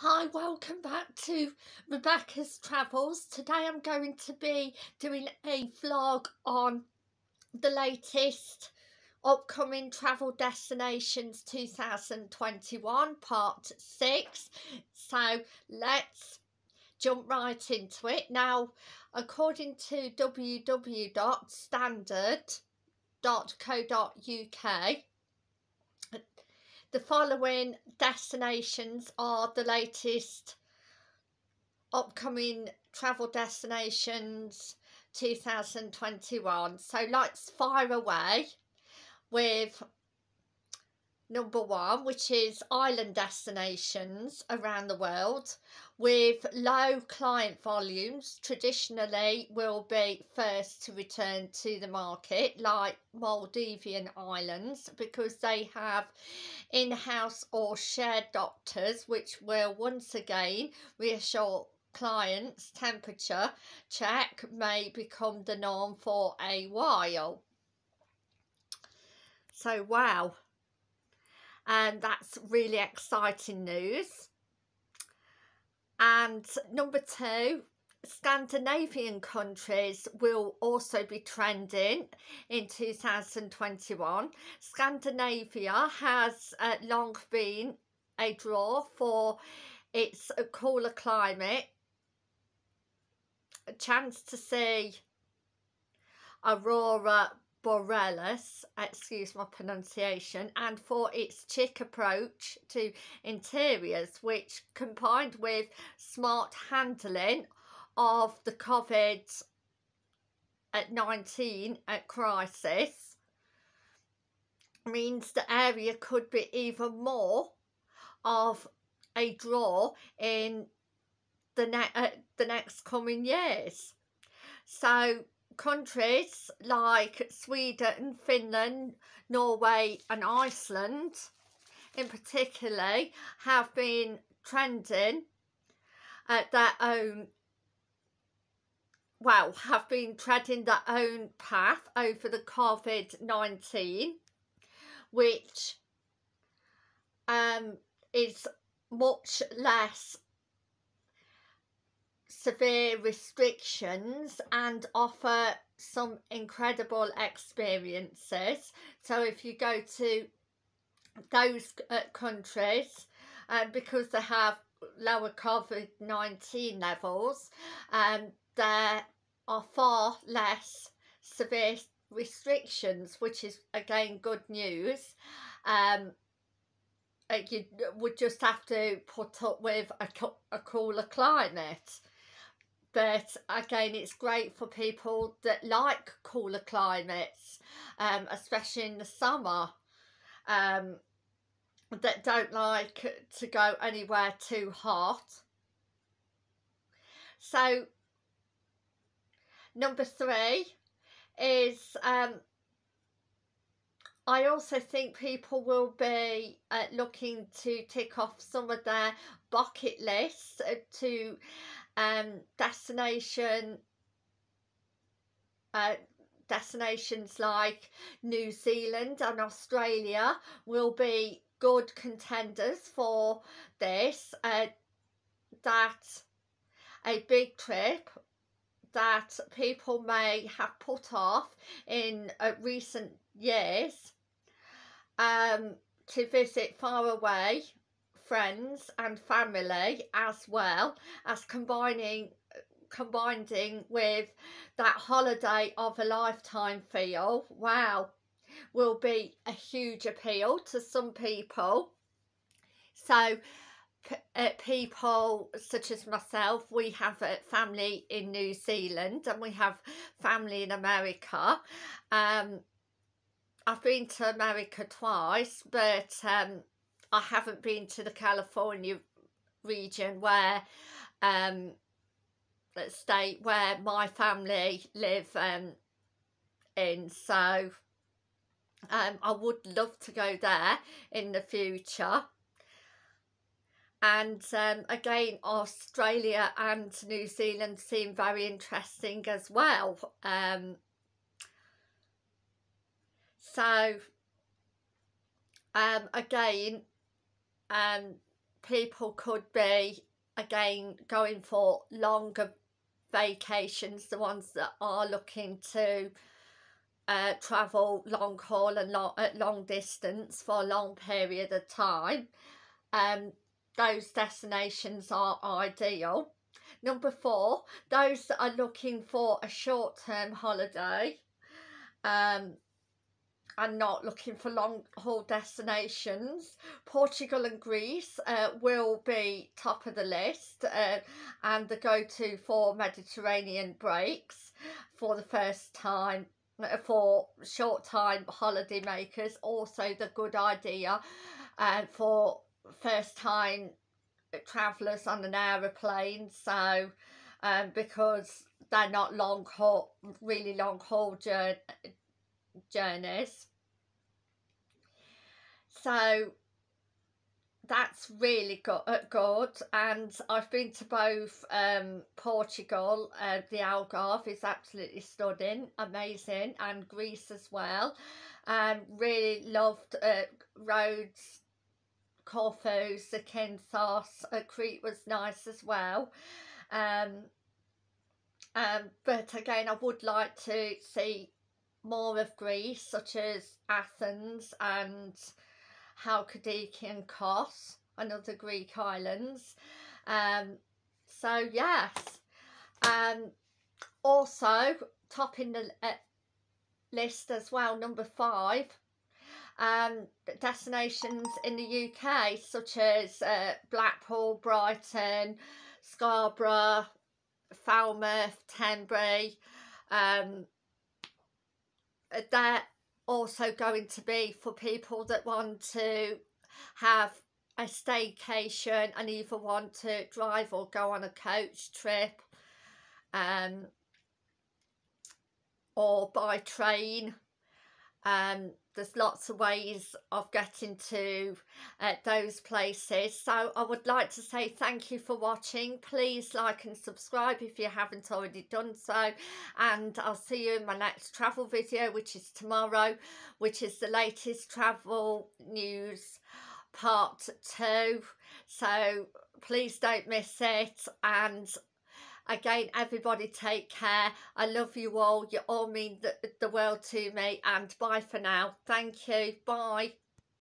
Hi, welcome back to Rebecca's Travels. Today I'm going to be doing a vlog on the latest upcoming travel destinations 2021 part 6. So let's jump right into it. Now, according to www.standard.co.uk the following destinations are the latest upcoming travel destinations 2021. So let's fire away with number one, which is island destinations around the world with low client volumes traditionally will be first to return to the market like Maldivian islands because they have in-house or shared doctors which will once again reassure clients temperature check may become the norm for a while. So wow and that's really exciting news. And number two, Scandinavian countries will also be trending in 2021. Scandinavia has uh, long been a draw for its cooler climate, a chance to see aurora Borealis, excuse my pronunciation, and for its chic approach to interiors, which combined with smart handling of the COVID 19 at crisis means the area could be even more of a draw in the, ne uh, the next coming years. So countries like Sweden, Finland, Norway and Iceland in particular have been trending at their own well have been treading their own path over the COVID-19 which um, is much less severe restrictions and offer some incredible experiences. So if you go to those uh, countries, uh, because they have lower COVID-19 levels, um, there are far less severe restrictions, which is again good news. Um, uh, you would just have to put up with a, a cooler climate but again it's great for people that like cooler climates um, especially in the summer um, that don't like to go anywhere too hot. So number three is um, I also think people will be uh, looking to tick off some of their bucket lists uh, to um, destination uh, destinations like New Zealand and Australia will be good contenders for this uh, that a big trip that people may have put off in uh, recent years um, to visit far away friends and family as well as combining combining with that holiday of a lifetime feel. Wow. Will be a huge appeal to some people. So uh, people such as myself we have a family in New Zealand and we have family in America. Um I've been to America twice but um I haven't been to the California region where um state where my family live um in so um I would love to go there in the future. And um, again Australia and New Zealand seem very interesting as well um, so um, again um, people could be again going for longer vacations the ones that are looking to uh, travel long haul and long, long distance for a long period of time um, those destinations are ideal. Number four those that are looking for a short-term holiday um, and not looking for long haul destinations. Portugal and Greece uh, will be top of the list uh, and the go-to for Mediterranean breaks for the first time uh, for short time holiday makers also the good idea uh, for first time travellers on an aeroplane so um, because they're not long haul really long haul journeys so that's really uh, good and I've been to both um, Portugal, uh, the Algarve is absolutely stunning, amazing and Greece as well. And um, really loved uh, Rhodes, Corfu, Zakynthos, uh, Crete was nice as well. Um, um, but again I would like to see more of Greece such as Athens and Halkidiki and Kos and other Greek islands. Um, so yes, um, also topping the uh, list as well, number five, um, destinations in the UK such as uh, Blackpool, Brighton, Scarborough, Falmouth, Tenbury, um, that also going to be for people that want to have a staycation and either want to drive or go on a coach trip um, or by train. Um, there's lots of ways of getting to uh, those places. So I would like to say thank you for watching. Please like and subscribe if you haven't already done so. And I'll see you in my next travel video which is tomorrow which is the latest travel news part two. So please don't miss it. And Again, everybody take care. I love you all. You all mean the, the world to me. And bye for now. Thank you. Bye.